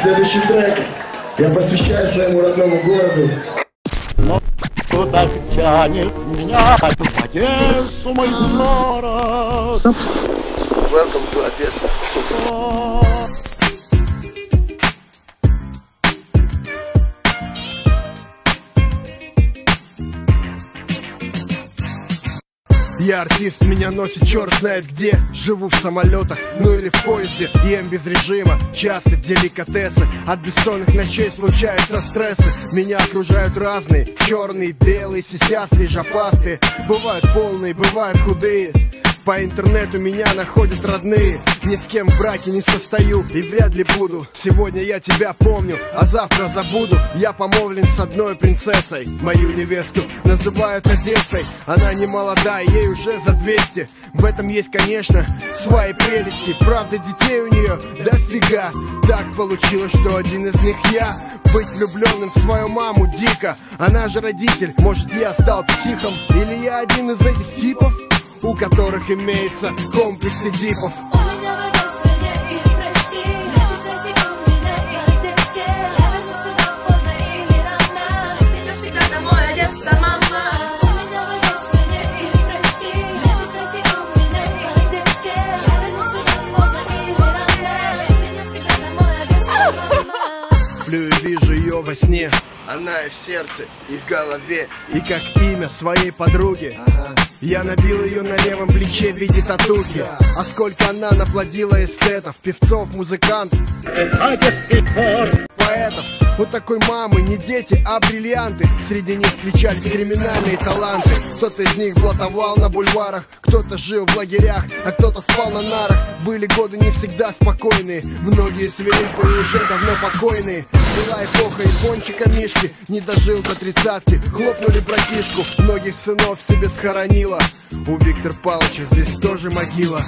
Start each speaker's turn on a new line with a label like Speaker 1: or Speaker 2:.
Speaker 1: Следующий трек я посвящаю своему родному городу.
Speaker 2: Куда тянет меня в Одессу, мой город.
Speaker 1: Welcome to Одесса.
Speaker 3: Я артист, меня носит черт знает где. Живу в самолетах, ну или в поезде Ем без режима, часто деликатесы От бессонных ночей случаются стрессы. Меня окружают разные Черные, белые, сисястые, жопастые. Бывают полные, бывают худые по интернету меня находят родные. Ни с кем в браке не состою и вряд ли буду. Сегодня я тебя помню, а завтра забуду. Я помолвлен с одной принцессой. Мою невесту называют Одессой. Она не молода, ей уже за 200 В этом есть, конечно, свои прелести. Правда, детей у нее дофига. Так получилось, что один из них я. Быть влюбленным в свою маму дико. Она же родитель, может я стал психом? Или я один из этих типов у которых имеется комплекс Эдипов. Сплю и вижу ее во сне.
Speaker 1: Она и в сердце, и в голове.
Speaker 3: И как имя своей подруги. Я набил ее на левом плече в виде татухи. А сколько она наплодила эстетов Певцов, музыкантов. Поэтов. У такой мамы не дети, а бриллианты. Среди них встречались криминальные таланты. Кто-то из них блатовал на бульварах Кто-то жил в лагерях, а кто-то спал на нарах. Были годы не всегда спокойные Многие свирепы и уже давно покойные Была эпоха япончика Мишки Не дожил до тридцатки. Хлопнули братишку Многих сынов себе схоронила. У Виктора Павловича здесь тоже могила